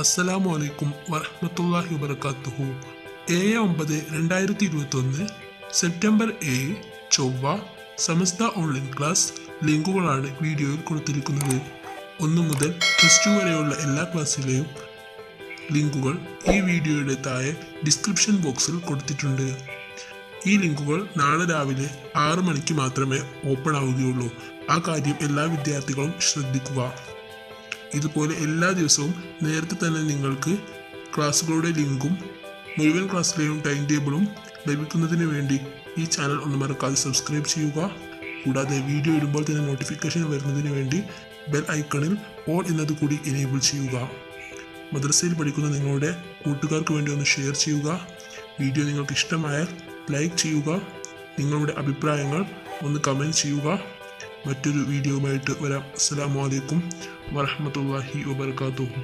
അസ്സലാമു അലൈക്കും വറഹ്മത്തുള്ളാഹി വബർക്കാത്തുഹു ഏഴ് ഒമ്പത് രണ്ടായിരത്തി ഇരുപത്തൊന്ന് സെപ്റ്റംബർ ഏഴ് ചൊവ്വ സമസ്ത ഓൺലൈൻ ക്ലാസ് ലിങ്കുകളാണ് വീഡിയോയിൽ കൊടുത്തിരിക്കുന്നത്. ഒന്ന് മുതൽ പ്ലസ് ടു വരെയുള്ള എല്ലാ ക്ലാസ്സിലെയും ലിങ്കുകൾ ഈ വീഡിയോയുടെ താഴെ ഡിസ്ക്രിപ്ഷൻ ബോക്സിൽ കൊടുത്തിട്ടുണ്ട്. ഈ ലിങ്കുകൾ നാളെ രാവിലെ ആറ് മണിക്ക് മാത്രമേ ഓപ്പൺ ആവുകയുള്ളൂ. ആ കാര്യം എല്ലാ വിദ്യാർത്ഥികളും ശ്രദ്ധിക്കുക. ഇതുപോലെ എല്ലാ ദിവസവും നേരത്തെ തന്നെ നിങ്ങൾക്ക് ക്ലാസ്സുകളുടെ ലിങ്കും മുഴുവൻ ക്ലാസ്സിലെയും ടൈം ടേബിളും ലഭിക്കുന്നതിന് വേണ്ടി ഈ ചാനൽ ഒന്ന് മറക്കാതെ സബ്സ്ക്രൈബ് ചെയ്യുക. കൂടാതെ വീഡിയോ ഇടുമ്പോൾ തന്നെ നോട്ടിഫിക്കേഷൻ വരുന്നതിന് വേണ്ടി ബെൽ ഐക്കണിൽ ഓൾ എന്നത് കൂടി എനേബിൾ ചെയ്യുക. മദ്രസയിൽ പഠിക്കുന്ന നിങ്ങളുടെ കൂട്ടുകാർക്ക് വേണ്ടി ഒന്ന് ഷെയർ ചെയ്യുക. വീഡിയോ നിങ്ങൾക്ക് ഇഷ്ടമായാൽ ലൈക്ക് ചെയ്യുക. നിങ്ങളുടെ അഭിപ്രായങ്ങൾ ഒന്ന് കമന്റ് ചെയ്യുക. മറ്റൊരു വീഡിയോയുമായിട്ട് വരാം. അസ്സലാമു അലൈക്കും വറഹ്മത്തുള്ളാഹി വബർക്കാത്തുഹു